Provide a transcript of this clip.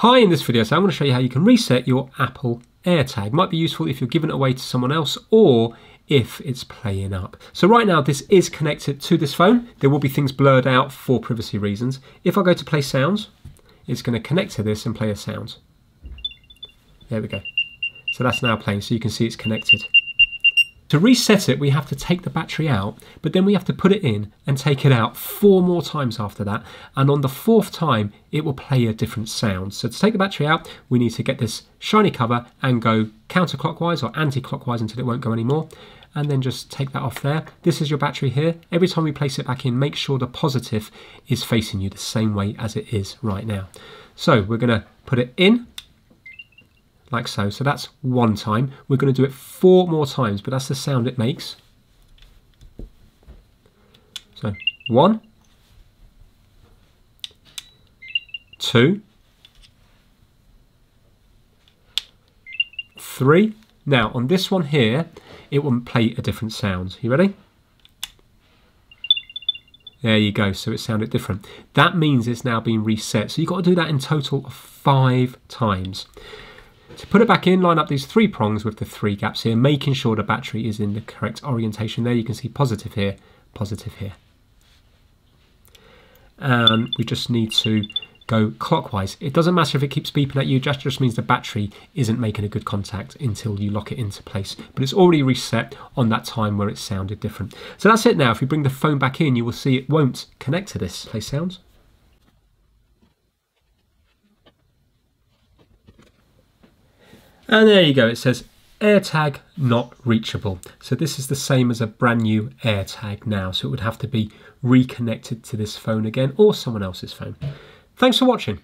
Hi, in this video, so I'm going to show you how you can reset your Apple AirTag. Might be useful if you're giving it away to someone else or if it's playing up. So right now this is connected to this phone. There will be things blurred out for privacy reasons. If I go to play sounds, it's going to connect to this and play a sound. There we go. So that's now playing, so you can see it's connected. To reset it, we have to take the battery out, but then we have to put it in and take it out four more times after that. And on the fourth time, it will play a different sound. So to take the battery out, we need to get this shiny cover and go counterclockwise or anti-clockwise until it won't go anymore. And then just take that off there. This is your battery here. Every time we place it back in, make sure the positive is facing you the same way as it is right now. So we're gonna put it in like so. So that's one time. We're going to do it four more times, but that's the sound it makes. So one, two, three. Now on this one here, it will play a different sound. You ready? There you go, so it sounded different. That means it's now been reset. So you've got to do that in total five times. To put it back in, line up these three prongs with the three gaps here, making sure the battery is in the correct orientation there. You can see positive here, positive here. And we just need to go clockwise. It doesn't matter if it keeps beeping at you, just just means the battery isn't making a good contact until you lock it into place. But it's already reset on that time where it sounded different. So that's it now. If we bring the phone back in, you will see it won't connect to this. Play sounds. And there you go, it says AirTag not reachable. So this is the same as a brand new AirTag now. So it would have to be reconnected to this phone again or someone else's phone. Thanks for watching.